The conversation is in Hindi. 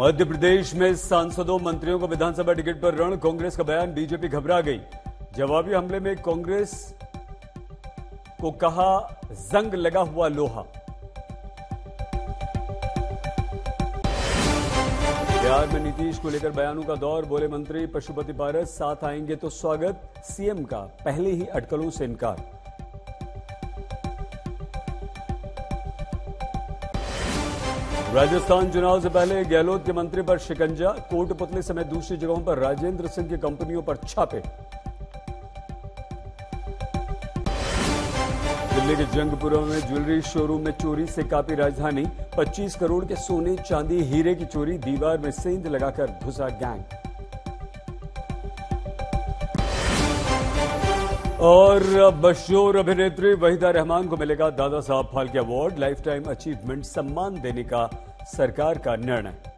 मध्य प्रदेश में सांसदों मंत्रियों को विधानसभा टिकट पर रण कांग्रेस का बयान, बीजेपी घबरा गई। जवाबी हमले में कांग्रेस को कहा, जंग लगा हुआ लोहा। बिहार में नीतीश को लेकर बयानों का दौर, बोले मंत्री पशुपति पारस, साथ आएँगे तो स्वागत। सीएम का पहले ही अटकलों से इनकार। राजस्थान चुनाव से पहले गहलोत के मंत्री पर शिकंजा, कोटपुतली समेत दूसरी जगहों पर राजेंद्र सिंह की कंपनियों पर छापे। दिल्ली के जंगपुरा में ज्वेलरी शोरूम में चोरी से कापी राजधानी 25 करोड़ के सोने चांदी हीरे की चोरी, दीवार में सेंध लगाकर घुसा गैंग। और मशहूर अभिनेत्री वहीदा रहमान को मिलेगा Dadasaheb Phalke award lifetime achievement सम्मान देने का सरकार का निर्णय।